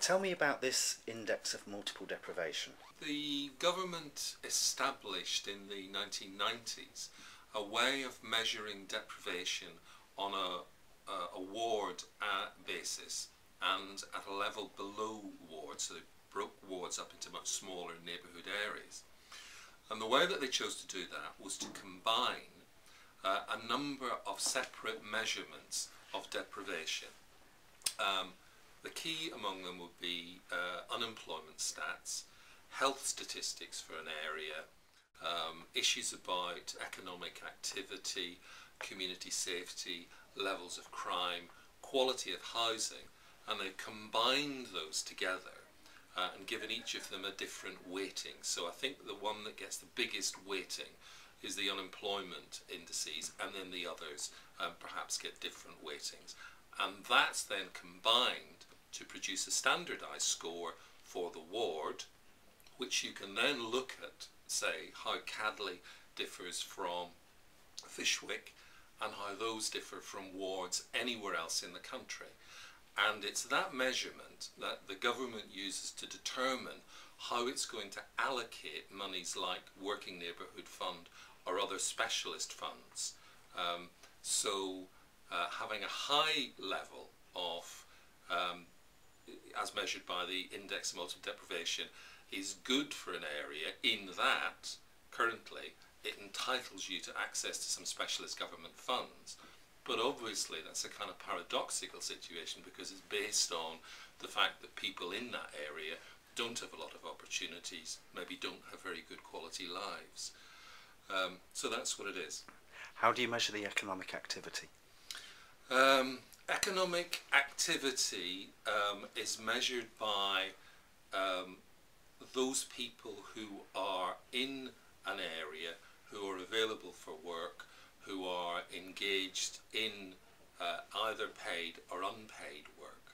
Tell me about this index of multiple deprivation. The government established in the 1990s a way of measuring deprivation on a, a, a ward uh, basis and at a level below wards, so they broke wards up into much smaller neighbourhood areas. And the way that they chose to do that was to combine uh, a number of separate measurements of deprivation. Um, the key among them would be uh, unemployment stats, health statistics for an area, um, issues about economic activity, community safety, levels of crime, quality of housing, and they've combined those together uh, and given each of them a different weighting. So I think the one that gets the biggest weighting is the unemployment indices, and then the others um, perhaps get different weightings. And that's then combined to produce a standardized score for the ward, which you can then look at, say, how Cadley differs from Fishwick and how those differ from wards anywhere else in the country. And it's that measurement that the government uses to determine how it's going to allocate monies like Working Neighbourhood Fund or other specialist funds. Um, so uh, having a high level of um, as measured by the index of multiple deprivation, is good for an area in that currently it entitles you to access to some specialist government funds. But obviously that's a kind of paradoxical situation because it's based on the fact that people in that area don't have a lot of opportunities, maybe don't have very good quality lives. Um, so that's what it is. How do you measure the economic activity? Um, economic activity um, is measured by um, those people who are in an area, who are available for work, who are engaged in uh, either paid or unpaid work.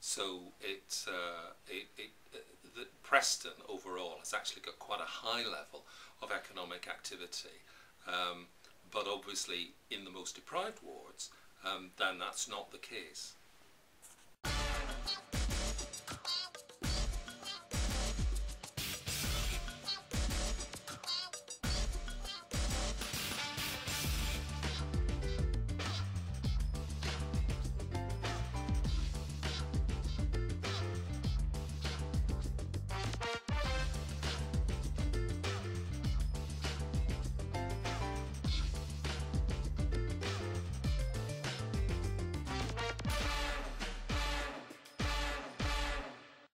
So it, uh, it, it uh, the Preston overall has actually got quite a high level of economic activity. Um, but obviously in the most deprived wards, um, then that's not the case.